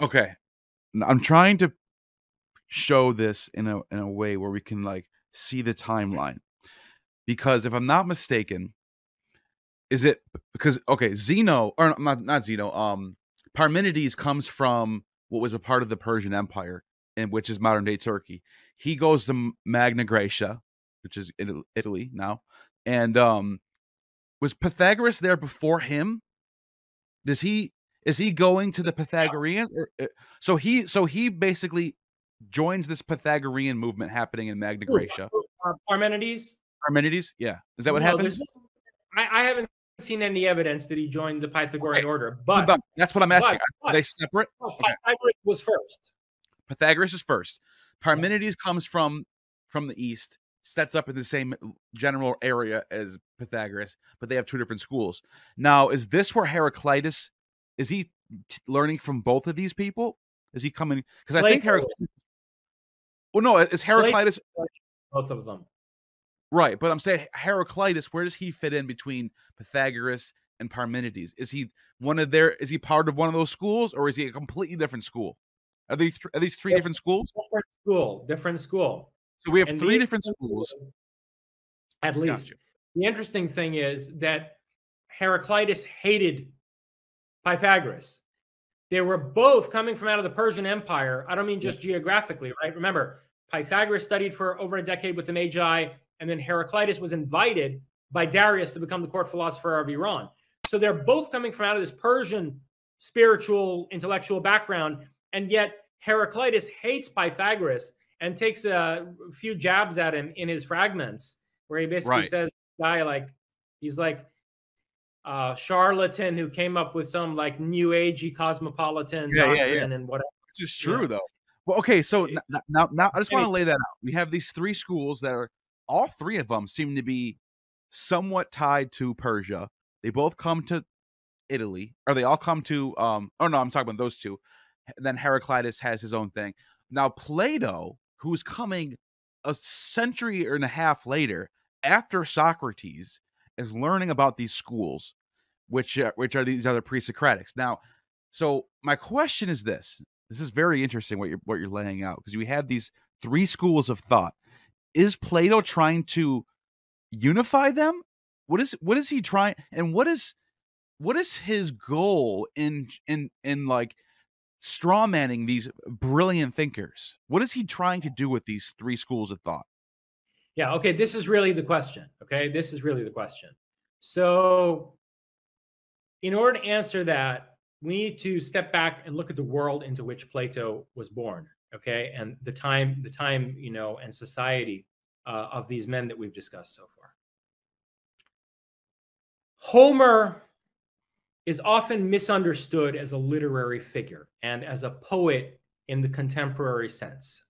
Okay. I'm trying to show this in a in a way where we can like see the timeline. Because if I'm not mistaken, is it because okay, Zeno or not not Zeno, um Parmenides comes from what was a part of the Persian Empire, and which is modern day Turkey. He goes to Magna Graecia, which is Italy now, and um, was Pythagoras there before him? Does he is he going to the Pythagorean? Or, uh, so he so he basically joins this Pythagorean movement happening in Magna Graecia. Uh, Parmenides. Parmenides, yeah. Is that what no, happens? I, I, haven't seen any evidence that he joined the Pythagorean okay. order, but, that's what I'm asking. But, Are they separate? Pythagoras okay. was first. Pythagoras is first. Parmenides yeah. comes from from the east, sets up in the same general area as Pythagoras, but they have two different schools. Now, is this where Heraclitus is he t- learning from both of these people? Is he coming? Because I think Heraclitus. Well, no, is Heraclitus both of them? Right, but I'm saying Heraclitus. Where does he fit in between Pythagoras and Parmenides? Is he one of their? Is he part of one of those schools, or is he a completely different school? Are they th- are these three different schools? Different school, different school. So we have and three different schools. At least. Gotcha. The interesting thing is that Heraclitus hated Pythagoras. They were both coming from out of the Persian Empire. I don't mean just geographically, right? Remember, Pythagoras studied for over a decade with the Magi, and then Heraclitus was invited by Darius to become the court philosopher of Iran. So they're both coming from out of this Persian spiritual, intellectual background, and yet Heraclitus hates Pythagoras and takes a few jabs at him in his fragments, where he basically right. says, "Guy, like he's like uh, charlatan who came up with some like new agey cosmopolitan yeah, doctrine yeah, yeah. and whatever." Which is true, though. Well, okay, so now, now, now I just want to lay that out. We have these three schools that are all three of them seem to be somewhat tied to Persia. They both come to Italy, or they all come to um. Oh no, I'm talking about those two. Then Heraclitus has his own thing. Now Plato who's coming a century and a half later after Socrates is learning about these schools, which uh, which are these other pre-Socratics. Now, so my question is this: This is very interesting what you're what you're laying out because we have these three schools of thought. Is Plato trying to unify them? What is what is he trying? And what is what is his goal in in in like straw manning these brilliant thinkers? What is he trying to do with these three schools of thought? Yeah, okay, this is really the question. Okay, this is really the question. So, in order to answer that, we need to step back and look at the world into which Plato was born. Okay, and the time, the time, you know, and society uh, of these men that we've discussed so far. Homer is often misunderstood as a literary figure and as a poet in the contemporary sense.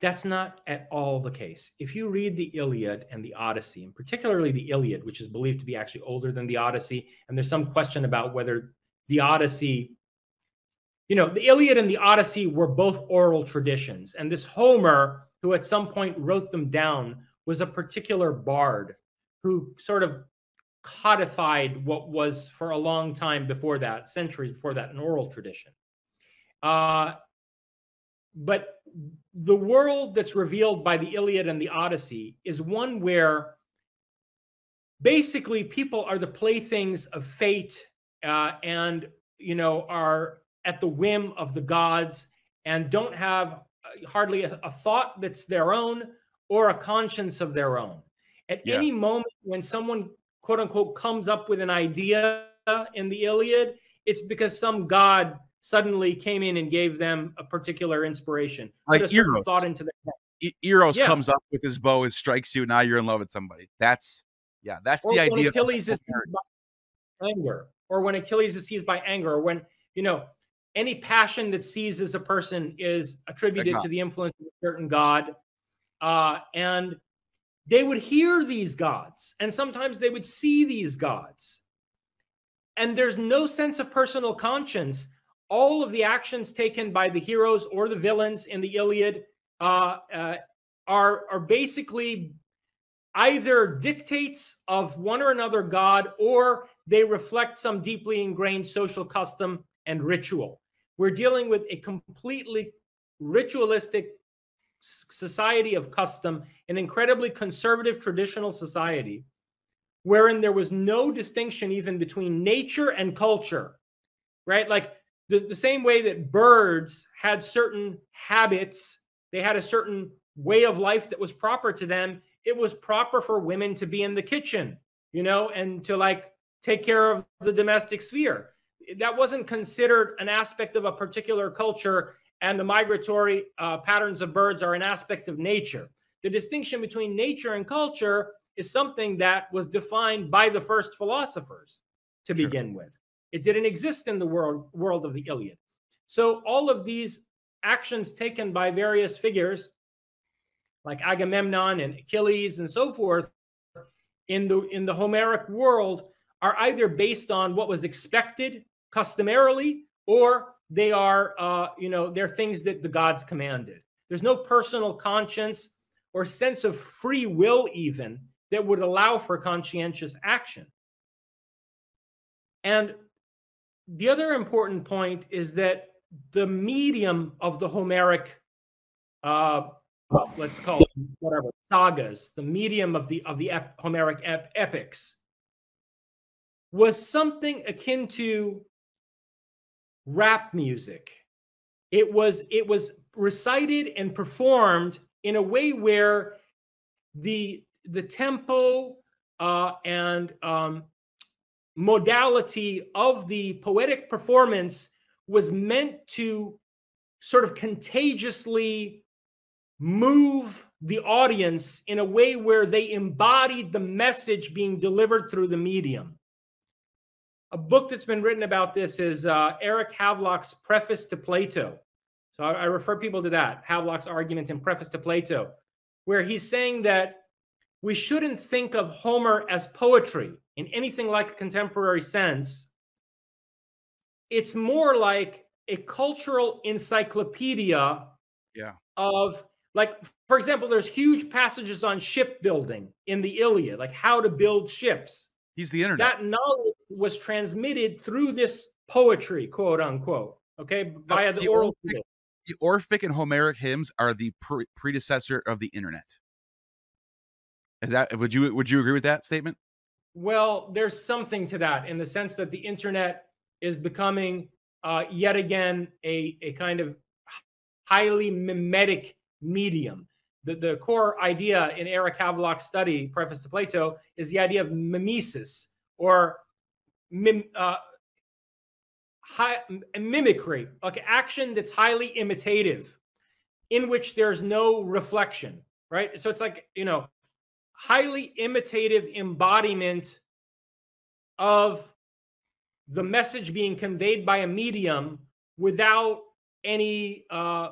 That's not at all the case. If you read the Iliad and the Odyssey, and particularly the Iliad, which is believed to be actually older than the Odyssey, and there's some question about whether the Odyssey, you know, the Iliad and the Odyssey were both oral traditions. And this Homer, who at some point wrote them down, was a particular bard who sort of codified what was for a long time before that, centuries before that, an oral tradition. Uh, but the world that's revealed by the Iliad and the Odyssey is one where basically people are the playthings of fate uh, and you know are at the whim of the gods and don't have uh, hardly a, a thought that's their own or a conscience of their own at yeah. any moment when someone quote unquote comes up with an idea in the Iliad, it's because some god suddenly came in and gave them a particular inspiration. Like Eros. thought into the Eros yeah. comes up with his bow and strikes you. Now you're in love with somebody. That's yeah, that's or the idea. Achilles is by anger, or when Achilles is seized by anger, or when you know any passion that seizes a person is attributed to the influence of a certain god. Uh, and they would hear these gods and sometimes they would see these gods. And there's no sense of personal conscience. All of the actions taken by the heroes or the villains in the Iliad uh, uh, are, are basically either dictates of one or another god or they reflect some deeply ingrained social custom and ritual. We're dealing with a completely ritualistic society of custom, an incredibly conservative traditional society, wherein there was no distinction even between nature and culture, right? Like the, the same way that birds had certain habits, they had a certain way of life that was proper to them. It was proper for women to be in the kitchen, you know, and to like take care of the domestic sphere. That wasn't considered an aspect of a particular culture and the migratory uh, patterns of birds are an aspect of nature. The distinction between nature and culture is something that was defined by the first philosophers to sure. begin with. It didn't exist in the world, world of the Iliad. So all of these actions taken by various figures like Agamemnon and Achilles and so forth in the in the Homeric world are either based on what was expected customarily or they are, uh, you know, they're things that the gods commanded. There's no personal conscience or sense of free will, even that would allow for conscientious action. And the other important point is that the medium of the Homeric, uh, let's call it whatever sagas, the medium of the of the ep- Homeric ep- epics, was something akin to rap music. It was it was recited and performed in a way where the the tempo uh, and um, modality of the poetic performance was meant to sort of contagiously move the audience in a way where they embodied the message being delivered through the medium a book that's been written about this is uh, Eric Havelock's Preface to Plato. So I, I refer people to that, Havelock's argument in Preface to Plato, where he's saying that we shouldn't think of Homer as poetry in anything like a contemporary sense. It's more like a cultural encyclopedia yeah. of like for example there's huge passages on shipbuilding in the Iliad like how to build ships He's the internet. That knowledge was transmitted through this poetry, quote unquote. Okay, via the, the oral. Orphic, the Orphic and Homeric hymns are the pre- predecessor of the internet. Is that would you would you agree with that statement? Well, there's something to that in the sense that the internet is becoming uh, yet again a a kind of highly mimetic medium the, the core idea in Eric Havelock's study, Preface to Plato, is the idea of mimesis or mim, uh, mimicry, like action that's highly imitative, in which there's no reflection, right? So it's like, you know, highly imitative embodiment of the message being conveyed by a medium without any uh,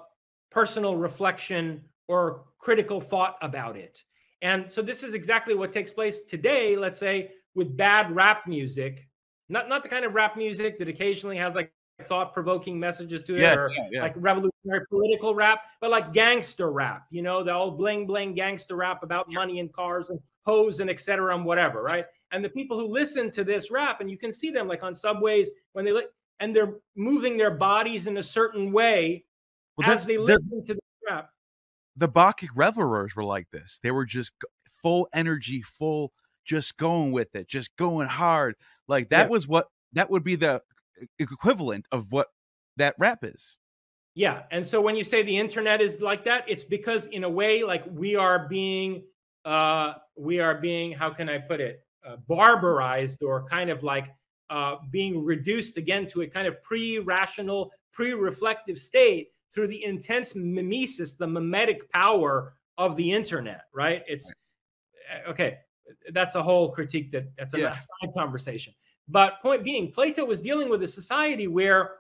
personal reflection or critical thought about it. And so this is exactly what takes place today, let's say, with bad rap music. Not not the kind of rap music that occasionally has like thought-provoking messages to it yeah, or yeah, yeah. like revolutionary political rap, but like gangster rap, you know, the old bling bling gangster rap about sure. money and cars and hoes and etc. and whatever, right? And the people who listen to this rap, and you can see them like on subways when they li- and they're moving their bodies in a certain way well, as they listen to the rap the Bacchic revelers were like this. They were just full energy, full, just going with it, just going hard. Like that was what that would be the equivalent of what that rap is. Yeah. And so when you say the internet is like that, it's because in a way, like we are being, uh, we are being, how can I put it, uh, barbarized or kind of like uh, being reduced again to a kind of pre rational, pre reflective state through the intense mimesis, the mimetic power of the internet, right? It's eh, okay. That's a whole critique that that's a yeah. side conversation. But point being, Plato was dealing with a society where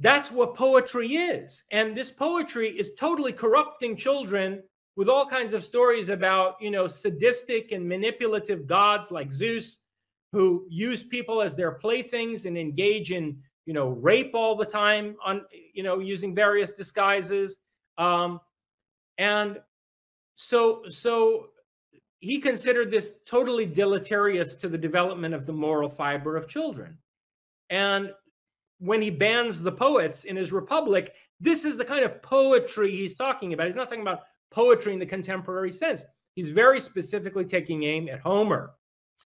that's what poetry is. And this poetry is totally corrupting children with all kinds of stories about, you know, sadistic and manipulative gods like Zeus who use people as their playthings and engage in you know, rape all the time on, you know, using various disguises. Um, and so, so he considered this totally deleterious to the development of the moral fiber of children. And when he bans the poets in his Republic, this is the kind of poetry he's talking about. He's not talking about poetry in the contemporary sense. He's very specifically taking aim at Homer